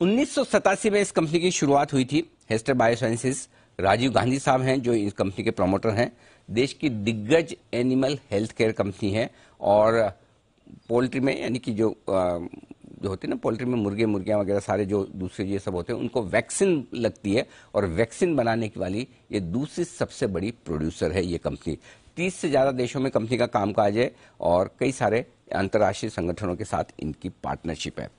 उन्नीस सौ सतासी में इस कंपनी की शुरुआत हुई थी। हेस्टर बायोसाइंसेस राजीव गांधी साहब हैं, जो इस कंपनी के प्रमोटर हैं। देश की दिग्गज एनिमल हेल्थ केयर कंपनी है और पोल्ट्री में, यानी कि जो जो होते हैं ना, पोल्ट्री में मुर्गे, मुर्गियाँ वगैरह सारे जो दूसरे ये सब होते हैं, उनको वैक्सीन लगती है और वैक्सीन बनाने की वाली ये दूसरी सबसे बड़ी प्रोड्यूसर है ये कंपनी। तीस से ज़्यादा देशों में कंपनी का कामकाज है और कई सारे अंतर्राष्ट्रीय संगठनों के साथ इनकी पार्टनरशिप है।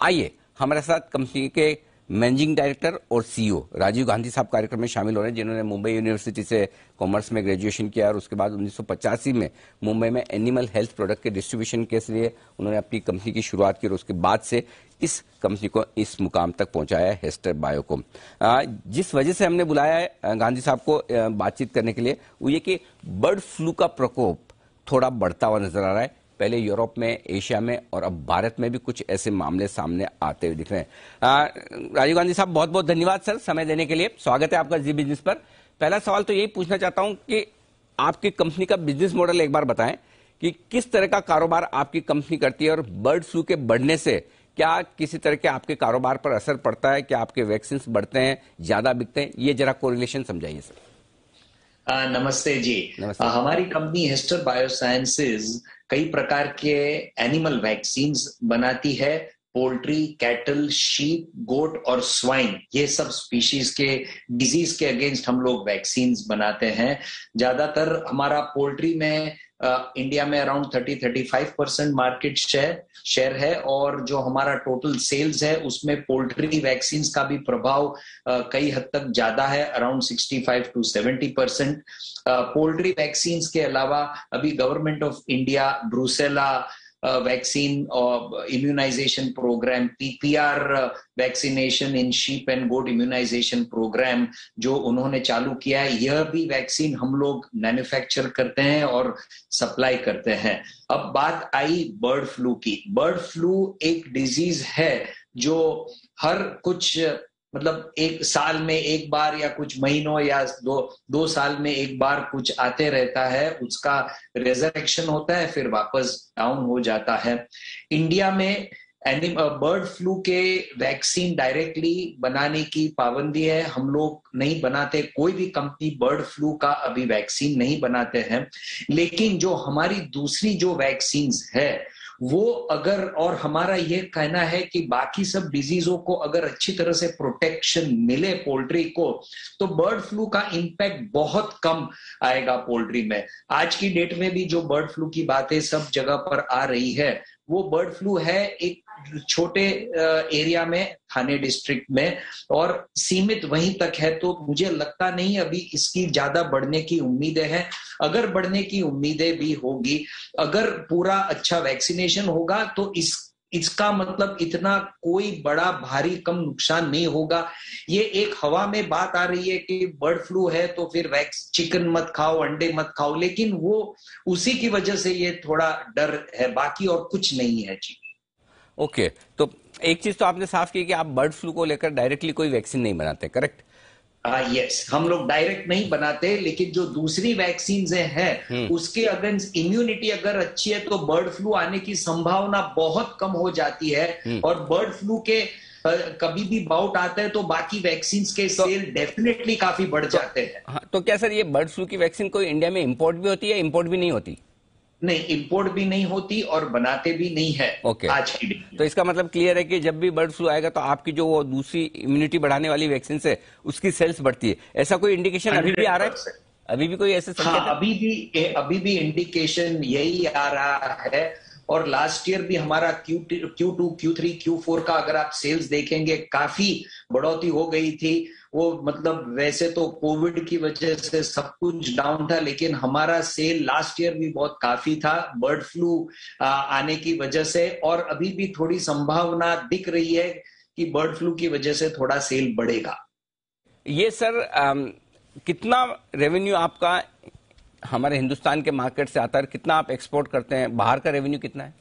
आइए हमारे साथ कंपनी के मैनेजिंग डायरेक्टर और सीईओ राजीव गांधी साहब कार्यक्रम में शामिल हो रहे हैं, जिन्होंने मुंबई यूनिवर्सिटी से कॉमर्स में ग्रेजुएशन किया और उसके बाद उन्नीस सौ पचासी में मुंबई में एनिमल हेल्थ प्रोडक्ट के डिस्ट्रीब्यूशन के लिए उन्होंने अपनी कंपनी की शुरुआत की और उसके बाद से इस कंपनी को इस मुकाम तक पहुँचाया है हेस्टर बायो को। जिस वजह से हमने बुलाया है गांधी साहब को बातचीत करने के लिए, वो ये कि बर्ड फ्लू का प्रकोप थोड़ा बढ़ता हुआ नज़र आ रहा है। पहले यूरोप में, एशिया में और अब भारत में भी कुछ ऐसे मामले सामने आते हुए दिख रहे हैं। राजीव गांधी साहब बहुत बहुत धन्यवाद सर समय देने के लिए। स्वागत है आपका जी बिज़नेस पर। पहला सवाल तो यही पूछना चाहता हूँ कि आपकी कंपनी का बिज़नेस मॉडल एक बार बताएँ कि किस तरह का कारोबार आपकी कंपनी करती है और बर्ड फ्लू के बढ़ने से क्या किसी तरह के आपके कारोबार पर असर पड़ता है, क्या आपके वैक्सीन बढ़ते हैं, ज़्यादा बिकते हैं? ये जरा कोरिलेशन समझाइए सर। नमस्ते जी। नमस्ते। आ, हमारी कंपनी हेस्टर बायोसाइंसेज कई प्रकार के एनिमल वैक्सीन बनाती है। पोल्ट्री कैटल शीप गोट और स्वाइन ये सब स्पीशीज के डिज़ीज़ के अगेंस्ट हम लोग वैक्सीन बनाते हैं। ज़्यादातर हमारा पोल्ट्री में इंडिया में around thirty thirty five percent market share share है और जो हमारा टोटल सेल्स है, उसमें पोल्ट्री वैक्सीन का भी प्रभाव कई हद तक ज़्यादा है around sixty five to seventy percent poultry vaccine के अलावा अभी government of India brucella vaccine और immunisation programme PPR vaccination in sheep and goat immunisation programme जो उन्होंने चालू किया है, यह भी वैक्सीन हम लोग मैन्युफैक्चर करते हैं और सप्लाई करते हैं। अब बात आई बर्ड फ्लू की। बर्ड फ्लू एक डिज़ीज़ है जो हर कुछ मतलब एक साल में एक बार या कुछ महीनों या दो दो साल में एक बार कुछ आते रहता है, उसका रेजरेक्शन होता है, फिर वापस डाउन हो जाता है। इंडिया में एनिम बर्ड फ्लू के वैक्सीन डायरेक्टली बनाने की पाबंदी है। हम लोग नहीं बनाते, कोई भी कंपनी बर्ड फ्लू का अभी वैक्सीन नहीं बनाते हैं। लेकिन जो हमारी दूसरी जो वैक्सीन है वो अगर, और हमारा ये कहना है कि बाकी सब डिजीजों को अगर अच्छी तरह से प्रोटेक्शन मिले पोल्ट्री को तो बर्ड फ्लू का इम्पैक्ट बहुत कम आएगा पोल्ट्री में। आज की डेट में भी जो बर्ड फ्लू की बातें सब जगह पर आ रही है वो बर्ड फ्लू है एक छोटे एरिया में, थाने डिस्ट्रिक्ट में, और सीमित वहीं तक है तो मुझे लगता नहीं अभी इसकी ज़्यादा बढ़ने की उम्मीदें हैं। अगर बढ़ने की उम्मीदें भी होगी, अगर पूरा अच्छा वैक्सीनेशन होगा तो इस इसका मतलब इतना कोई बड़ा भारी कम नुकसान नहीं होगा। ये एक हवा में बात आ रही है कि बर्ड फ्लू है तो फिर वैक्स चिकन मत खाओ, अंडे मत खाओ, लेकिन वो उसी की वजह से ये थोड़ा डर है, बाकी और कुछ नहीं है जी। ओके तो एक चीज़ तो आपने साफ़ की कि आप बर्ड फ्लू को लेकर डायरेक्टली कोई वैक्सीन नहीं बनाते, करेक्ट? यस हम लोग डायरेक्ट नहीं बनाते लेकिन जो दूसरी वैक्सीन है हम्म। उसके अगेंस्ट इम्यूनिटी अगर अच्छी है तो बर्ड फ्लू आने की संभावना बहुत कम हो जाती है हम्म। और बर्ड फ्लू के कभी भी बाउट आता है तो बाकी वैक्सीन के तो, सेल डेफिनेटली काफ़ी बढ़ तो, जाते हैं हाँ, तो क्या सर ये बर्ड फ्लू की वैक्सीन कोई इंडिया में इम्पोर्ट भी होती है इम्पोर्ट भी नहीं होती नहीं इंपोर्ट भी नहीं होती और बनाते भी नहीं है ओके आज की डेट तो इसका मतलब क्लियर है कि जब भी बर्ड फ्लू आएगा तो आपकी जो वो दूसरी इम्यूनिटी बढ़ाने वाली वैक्सीन है उसकी सेल्स बढ़ती है। ऐसा कोई इंडिकेशन अभी भी आ रहा है? अभी भी कोई ऐसे हाँ, अभी भी अभी भी इंडिकेशन यही आ रहा है और लास्ट ईयर भी हमारा Q Q two Q three Q four का अगर आप सेल्स देखेंगे काफ़ी बढ़ोतरी हो गई थी। वो मतलब वैसे तो कोविड की वजह से सब कुछ डाउन था लेकिन हमारा सेल लास्ट ईयर भी बहुत काफ़ी था बर्ड फ्लू आने की वजह से। और अभी भी थोड़ी संभावना दिख रही है कि बर्ड फ्लू की वजह से थोड़ा सेल बढ़ेगा। ये सर आ, कितना रेवेन्यू आपका हमारे हिंदुस्तान के मार्केट से आता है कितना आप एक्सपोर्ट करते हैं? बाहर का रेवेन्यू कितना है?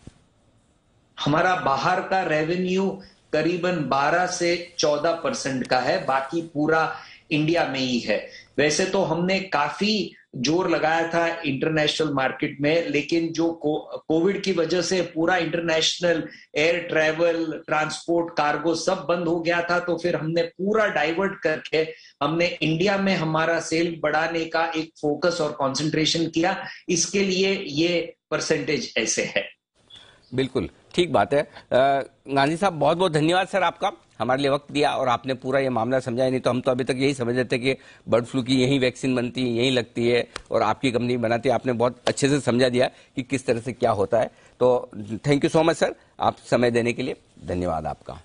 हमारा बाहर का रेवेन्यू करीबन 12 से 14 परसेंट का है। बाकी पूरा इंडिया में ही है। वैसे तो हमने काफ़ी ज़ोर लगाया था इंटरनेशनल मार्केट में, लेकिन जो कोविड की वजह से पूरा international air travel, transport, cargo सब बंद हो गया था तो फिर हमने पूरा डाइवर्ट करके हमने इंडिया में हमारा सेल बढ़ाने का एक फोकस और कंसंट्रेशन किया। इसके लिए ये परसेंटेज ऐसे है। बिल्कुल, ठीक बात है। गांधी साहब बहुत बहुत धन्यवाद सर आपका। हमारे लिए वक्त दिया और आपने पूरा ये मामला समझाया, नहीं तो हम तो अभी तक यही समझ रहे कि बर्ड फ्लू की यही वैक्सीन बनती है, यही लगती है और आपकी कंपनी बनाती है। आपने बहुत अच्छे से समझा दिया कि किस तरह से क्या होता है। तो thank you so much sir आप समय देने के लिए धन्यवाद आपका।